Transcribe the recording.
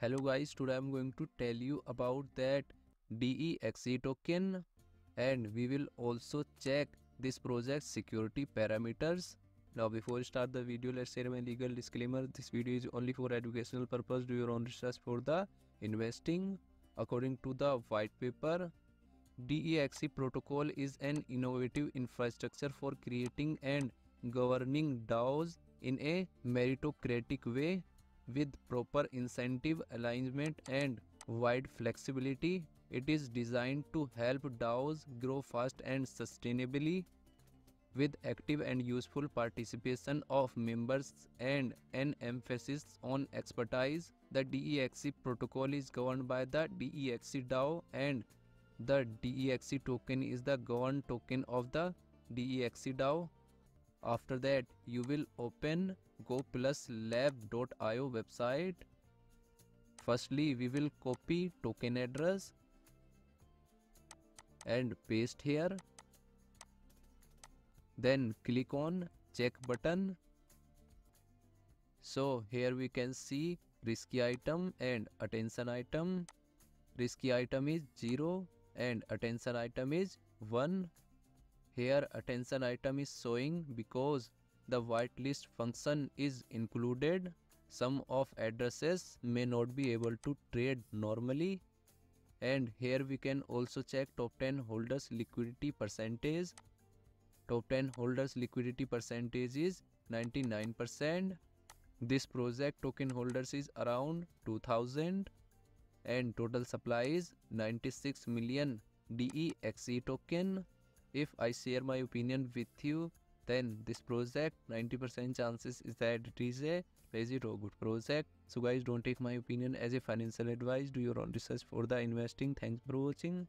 hello guys today i'm going to tell you about that dexe token and we will also check this project security parameters. Now before start the video let's share my legal disclaimer. This video is only for educational purpose. Do your own research for the investing. According to the white paper dexe protocol is an innovative infrastructure for creating and governing daos in a meritocratic way with proper incentive alignment and wide flexibility. It is designed to help DAOs grow fast and sustainably with active and useful participation of members and an emphasis on expertise. The DEXE protocol is governed by the DEXE DAO and the DEXE token is the governed token of the DEXE DAO. After that, you will open gopluslab.io website. Firstly, we will copy token address and paste here. Then click on check button. So here we can see risky item and attention item. Risky item is 0 and attention item is 1. Here attention item is showing because the whitelist function is included. Some of addresses may not be able to trade normally. And here we can also check top 10 holders liquidity percentage. Top 10 holders liquidity percentage is 99%. This project token holders is around 2000 and total supply is 96 million DEXE token. If I share my opinion with you, then this project 90% chances is that it is a legit or good project. So guys don't take my opinion as a financial advice. Do your own research for the investing. Thanks for watching